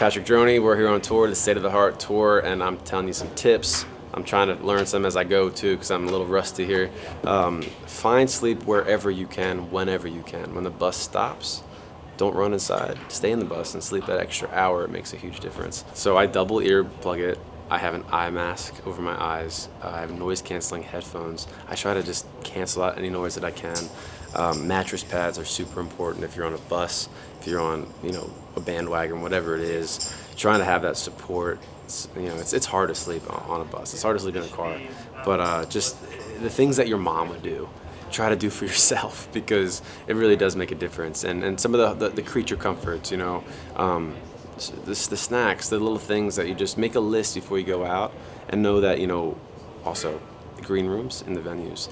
Patrick Droney. We're here on tour, the State of the Heart tour, and I'm telling you some tips. I'm trying to learn some as I go too, because I'm a little rusty here. Um, find sleep wherever you can, whenever you can. When the bus stops, don't run inside. Stay in the bus and sleep that extra hour. It makes a huge difference. So I double ear plug it. I have an eye mask over my eyes. Uh, I have noise canceling headphones. I try to just cancel out any noise that I can. Um, mattress pads are super important if you're on a bus, if you're on, you know, a bandwagon, whatever it is. Trying to have that support. It's, you know, it's, it's hard to sleep on a bus. It's hard to sleep in a car. But uh, just the things that your mom would do try to do for yourself because it really does make a difference. And, and some of the, the, the creature comforts, you know, um, the, the snacks, the little things that you just make a list before you go out and know that, you know, also the green rooms in the venues,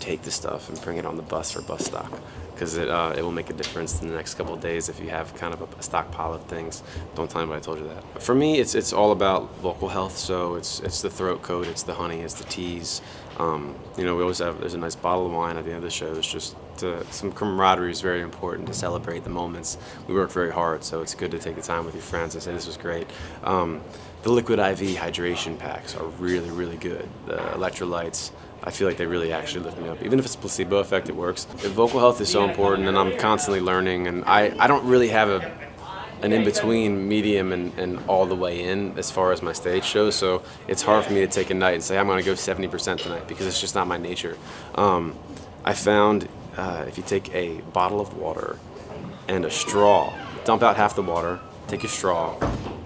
take the stuff and bring it on the bus for bus stock because it, uh, it will make a difference in the next couple of days if you have kind of a, stockpile of things. Don't tell anybody I told you that. For me, it's, it's all about vocal health, so it's, it's the throat coat, it's the honey, it's the teas. Um, you know, we always have, there's a nice bottle of wine at the end of the show. It's just to, some camaraderie is very important to celebrate the moments. We work very hard, so it's good to take the time with your friends and say this was great. Um, the liquid IV hydration packs are really, really good. The electrolytes, I feel like they really actually lift me up. Even if it's a placebo effect, it works. The vocal health is so important, and I'm constantly learning. And I, I don't really have a an in-between medium and, and all the way in as far as my stage shows. So it's hard for me to take a night and say I'm going to go 70% tonight because it's just not my nature. Um, I found uh, if you take a bottle of water and a straw, dump out half the water, take a straw,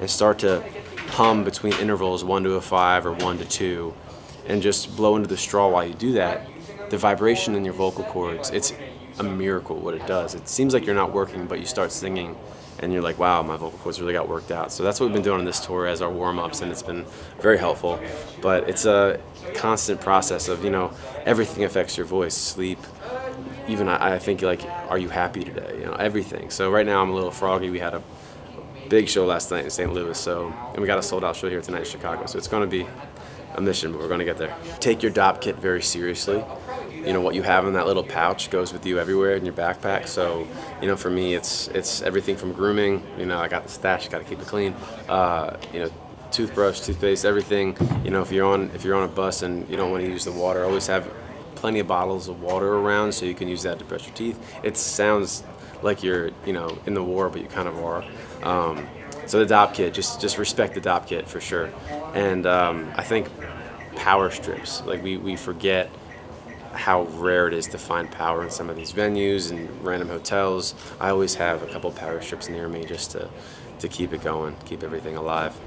and start to hum between intervals one to a five or one to two, and just blow into the straw while you do that, the vibration in your vocal cords, it's a miracle what it does. It seems like you're not working, but you start singing and you're like, wow, my vocal cords really got worked out. So that's what we've been doing on this tour as our warm-ups, and it's been very helpful. But it's a constant process of, you know, everything affects your voice, sleep, even I, I think like, are you happy today? You know, everything. So right now I'm a little froggy. We had a big show last night in St. Louis, so and we got a sold-out show here tonight in Chicago. So it's going to be a mission, but we're going to get there. Take your Dopp kit very seriously. You know what you have in that little pouch goes with you everywhere in your backpack. So, you know, for me, it's it's everything from grooming. You know, I got the stash, got to keep it clean. Uh, you know, toothbrush, toothpaste, everything. You know, if you're on if you're on a bus and you don't want to use the water, always have plenty of bottles of water around so you can use that to brush your teeth. It sounds like you're, you know, in the war, but you kind of are. Um, so the Dopp kit, just just respect the Dopp kit for sure. And um, I think power strips, like we, we forget how rare it is to find power in some of these venues and random hotels. I always have a couple power strips near me just to, to keep it going, keep everything alive.